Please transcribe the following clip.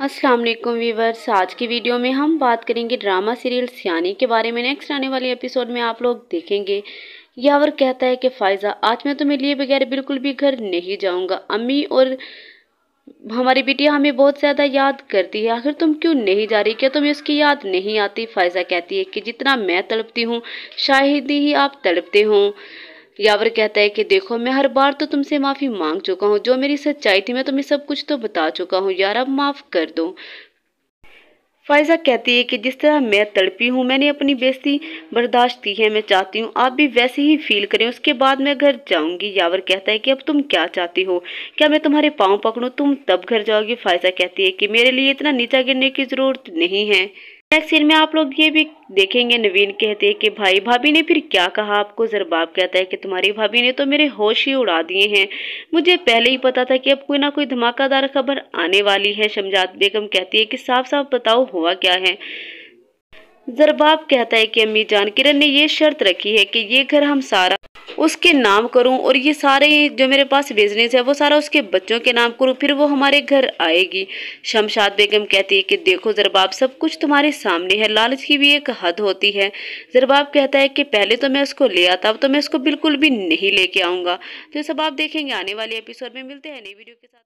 अस्सलाम वीवर्स आज की वीडियो में हम बात करेंगे ड्रामा सीरियल सियानी के बारे में नेक्स्ट आने वाले एपिसोड में आप लोग देखेंगे। यावर कहता है कि फ़ायज़ा, आज मैं तुम्हें लिए बगैर बिल्कुल भी घर नहीं जाऊँगा। अम्मी और हमारी बिटिया हमें बहुत ज़्यादा याद करती है। आखिर तुम क्यों नहीं जा रही? क्या तुम्हें उसकी याद नहीं आती? फ़ायज़ा कहती है कि जितना मैं तड़पती हूँ, शायद ही आप तड़पते हों। यावर कहता है कि देखो, मैं हर बार तो तुमसे माफ़ी मांग चुका हूँ। जो मेरी सच्चाई थी, मैं तुम्हें सब कुछ तो बता चुका हूँ। यार, अब माफ़ कर दो। फायजा कहती है कि जिस तरह मैं तड़पी हूँ, मैंने अपनी बेस्ती बर्दाश्त की है, मैं चाहती हूँ आप भी वैसे ही फील करें। उसके बाद मैं घर जाऊँगी। यावर कहता है कि अब तुम क्या चाहती हो? क्या मैं तुम्हारे पाँव पकड़ूं? तुम तब घर जाओगी? फायजा कहती है कि मेरे लिए इतना नीचा गिरने की ज़रूरत नहीं है। नेक्स्ट सीन में आप लोग ये भी देखेंगे, नवीन कहते हैं कि, भाई, भाभी ने फिर क्या कहा? आपको जरबाब कहता है कि, तुम्हारी भाभी ने तो मेरे होश ही उड़ा दिए हैं। मुझे पहले ही पता था कि अब कोई ना कोई धमाकेदार खबर आने वाली है, शमजाद बेगम कहती है कि साफ़ साफ़ बताओ, हुआ क्या है? जरबाब कहता है कि, अम्मी जान, किरण ने ये शर्त रखी है कि ये घर हम सारा उसके नाम करूँ और ये सारे जो मेरे पास बिज़नेस है, वो सारा उसके बच्चों के नाम करूँ, फिर वो हमारे घर आएगी। शमशाद बेगम कहती है कि देखो जरबाब सब कुछ तुम्हारे सामने है। लालच की भी एक हद होती है। जरबाब कहता है कि पहले तो मैं उसको ले आता, अब तो मैं उसको बिल्कुल भी नहीं लेके आऊँगा। तो सब आप देखेंगे आने वाले एपिसोड में। मिलते हैं नई वीडियो के साथ।